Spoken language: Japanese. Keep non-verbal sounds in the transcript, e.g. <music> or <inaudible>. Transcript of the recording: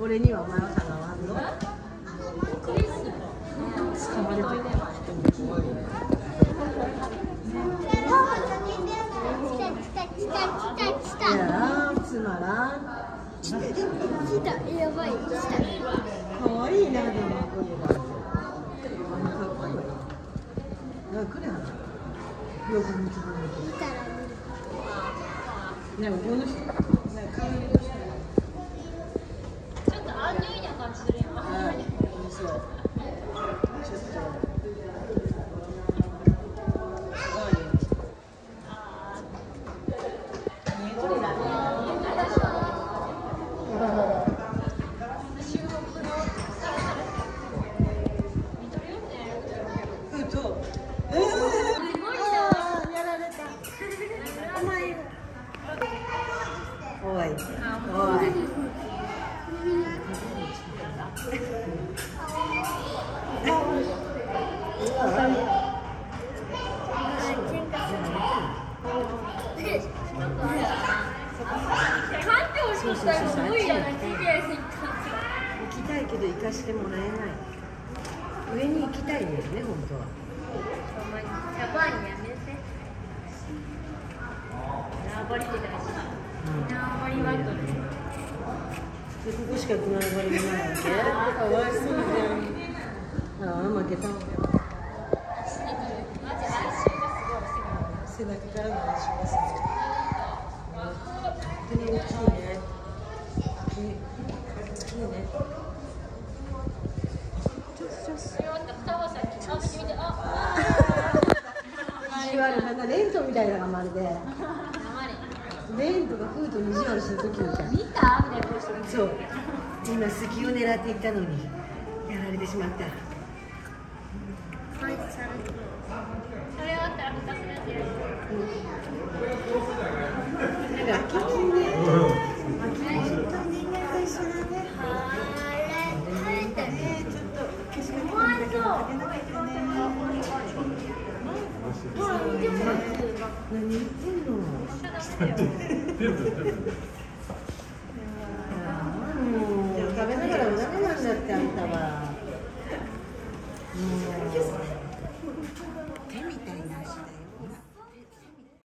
俺にはお前はかなわん。の捕まれといていやつまらん。やばい来たかわいいなでもこういうのかっこいいわなん。か来るやん。よく見てくれ見たら見るねこの人ね顔色行きたい。けど行かしてもらえない。上に行きたい。んですね本当はジャパンにやめて。縄張りで大事。でここしかつながりがないわけかわいそうじゃんああ負けた背中からの足がす。る本当に大きいね大きいねちょっとちょっとごい。よって双葉さん、顔見てみて、あ、意地悪なレントみたいなのがまるでレントがフードに意地悪するときみたい見たみたいな顔してる。そう今隙を狙っていったのにやられてしまったそれ終わったら蓋するんで。なんか秋金ね秋金と人間と一緒だねねちょっと消しゴムかけ食べなきゃね何言ってんの <laughs> した。食べながらうなぎなんだってあんたは。